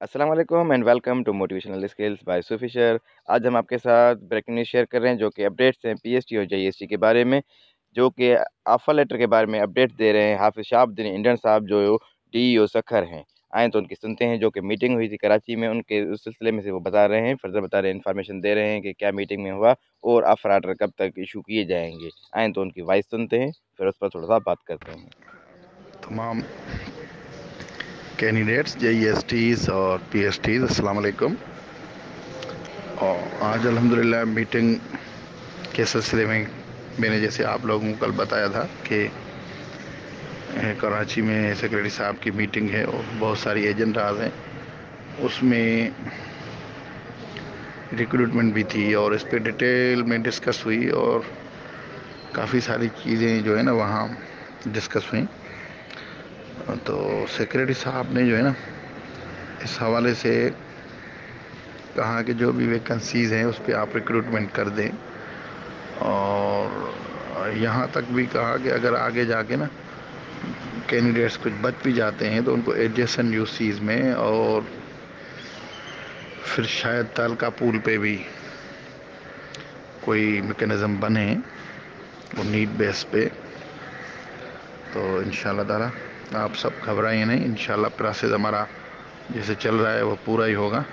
अस्सलाम वालेकुम and welcome to motivational skills by सुफिशर आज हम आपके साथ ब्रेकिंग न्यूज़ शेयर कर रहे हैं जो कि अपडेट्स हैं पीएसटी और जेईएसटी के बारे में, जो कि आफर लेटर के बारे में अपडेट दे रहे हैं। हाफिज शाहबुद्दीन इंडियन साहब जो डीईओ सखर हैं, आए तो उनकी सुनते हैं जो कि मीटिंग हुई थी कराची में, उनके उस सिलसिले में से वो बता रहे हैं, फर्दर बता रहे हैं, इन्फॉर्मेशन दे रहे हैं कि क्या मीटिंग में हुआ और आफर आर्डर कब तक इशू किए जाएँगे। आए तो उनकी वाइस सुनते हैं, फिर उस पर थोड़ा सा बात करते हैं। तमाम कैंडिडेट्स जे एस टीज़ और पी एस टीज़ अस्सलाम वालेकुम और आज अल्हम्दुलिल्लाह मीटिंग के सिलसिले में मैंने जैसे आप लोगों को कल बताया था कि कराची में सेक्रेटरी साहब की मीटिंग है और बहुत सारी एजेंडाज हैं। उसमें रिक्रूटमेंट भी थी और इस पर डिटेल में डिस्कस हुई और काफ़ी सारी चीज़ें जो है ना वहाँ डिस्कस हुई। तो सेक्रेटरी साहब ने जो है ना, इस हवाले से कहा कि जो भी वैकेंसीज़ हैं, उस पर आप रिक्रूटमेंट कर दें। और यहाँ तक भी कहा कि अगर आगे जाके ना कैंडिडेट्स कुछ बच भी जाते हैं तो उनको एडजस्टन यूसीज में और फिर शायद तालका पुल पे भी कोई मेकनिज़म बने, वो नीट बेस पे। तो इन ताला आप सब घबराइए नहीं। इन प्रोसेस हमारा जैसे चल रहा है वो पूरा ही होगा।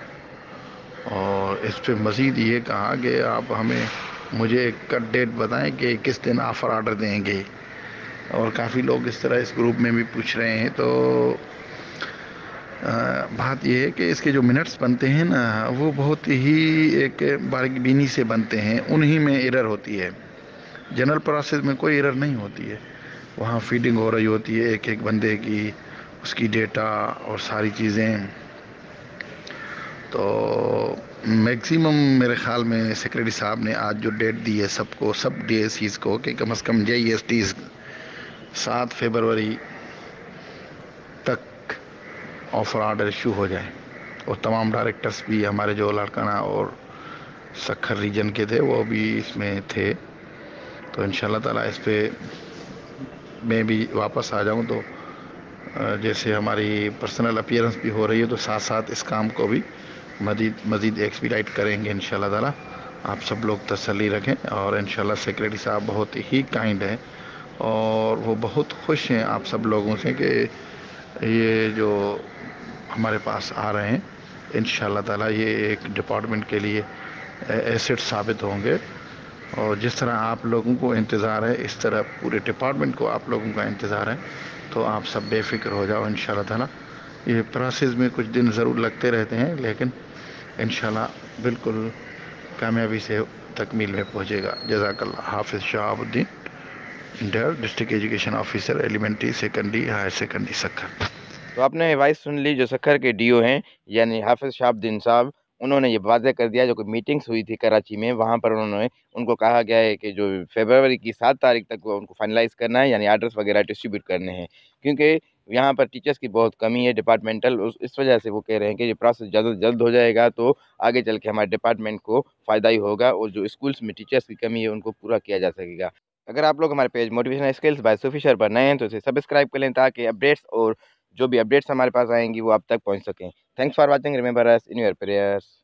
और इस पर मज़ीद ये कहा कि आप हमें मुझे कट डेट बताएँ कि किस दिन ऑफ़र आर्डर देंगे। और काफ़ी लोग इस तरह इस ग्रुप में भी पूछ रहे हैं तो आ, बात यह है कि इसके जो मिनट्स बनते हैं ना वो बहुत ही एक बारीकबीनी से बनते हैं। उन्हीं में एरर होती है। जनरल प्रोसेस में कोई एरर नहीं होती है। वहाँ फीडिंग हो रही होती है एक एक बंदे की, उसकी डेटा और सारी चीज़ें। तो मैक्सिमम मेरे ख़्याल में सेक्रेटरी साहब ने आज जो डेट दी है सबको, सब डी को कि कम अज़ कम जे ई एस टी सात फेबरवरी तक ऑफ़र आर्डर इशू हो जाए। और तमाम डायरेक्टर्स भी, हमारे जो लड़काना और सखर रीजन के थे, वो भी इसमें थे। तो इन ताला इस पर मैं भी वापस आ जाऊँ तो जैसे हमारी पर्सनल अपियरेंस भी हो रही है तो साथ साथ इस काम को भी मजीद, मज़ीद एक्सपीडाइट करेंगे इन ताला। आप सब लोग तसली रखें और इन सेक्रेटरी साहब बहुत ही काइंड हैं और वो बहुत खुश हैं आप सब लोगों से कि ये जो हमारे पास आ रहे हैं इन ताला ये एक डिपार्टमेंट के लिए एसेट साबित होंगे। और जिस तरह आप लोगों को इंतज़ार है, इस तरह पूरे डिपार्टमेंट को आप लोगों का इंतज़ार है तो आप सब बेफिक्र हो जाओ इन ताला। ये प्रोसेस में कुछ दिन ज़रूर लगते रहते हैं, लेकिन इन बिल्कुल कामयाबी से तकमील में पहुँचेगा। जजाकल्ला हाफिज़ Shahabuddin, inter district education officer, elementary secondary, higher secondary, Sukkur. तो आपने वाइस सुन ली, जो सखर के डीओ हैं, यानी हाफिज़ शहाबुद्दीन साहब उन्होंने ये वादे कर दिया, जो कि मीटिंग्स हुई थी कराची में, वहाँ पर उन्होंने उनको कहा गया है कि जो फेबरवरी की सात तारीख तक उनको फाइनलाइज़ करना है, यानी आर्डर्स वगैरह डिस्ट्रीब्यूट करने हैं। क्योंकि यहाँ पर टीचर्स की बहुत कमी है डिपार्टमेंटल उस, इस वजह से वो कह रहे हैं कि ये प्रोसेस जल्द जल्द हो जाएगा तो आगे चल के हमारे डिपार्टमेंट को फ़ायदा ही होगा और जो स्कूल्स में टीचर्स की कमी है, उनको पूरा किया जा सकेगा। अगर आप लोग हमारे पेज मोटिवेशन स्किल्स बाय सोफिशर पर नए हैं तो इसे सब्सक्राइब कर लें, ताकि अपडेट्स और जो भी अपडेट्स हमारे पास आएँगी, वो आप तक पहुँच सकें। Thanks for watching. Remember us in your prayers.